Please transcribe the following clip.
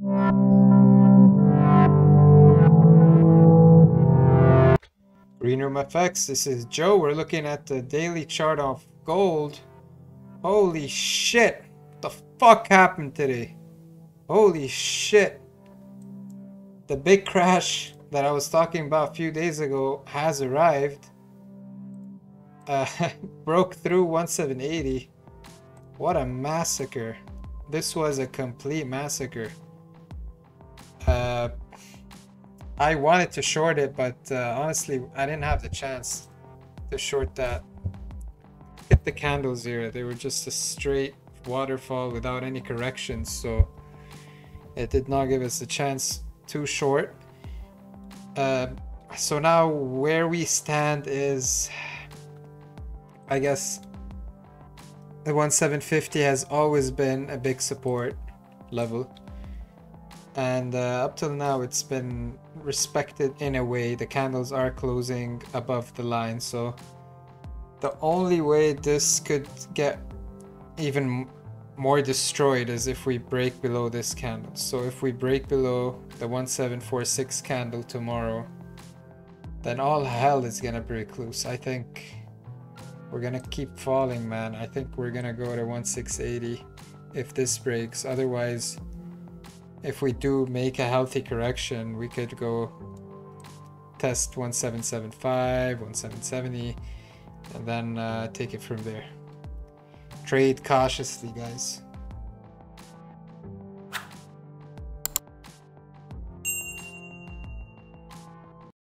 Green Room FX, this is Joe. We're looking at the daily chart of gold. Holy shit! What the fuck happened today? Holy shit! The big crash that I was talking about a few days ago has arrived. Uh, broke through 1780. What a massacre. This was a complete massacre. I wanted to short it, but uh, honestly, I didn't have the chance to short that. Hit the candles here. They were just a straight waterfall without any corrections, so it did not give us a chance to short. Uh, so now where we stand is, I guess, the 1750 has always been a big support level and uh, up till now it's been respected in a way. The candles are closing above the line so the only way this could get even more destroyed is if we break below this candle. So if we break below the 1746 candle tomorrow then all hell is gonna break loose. I think we're gonna keep falling man. I think we're gonna go to 1680 if this breaks. Otherwise if we do make a healthy correction, we could go test 1775, 1770, and then uh, take it from there. Trade cautiously, guys.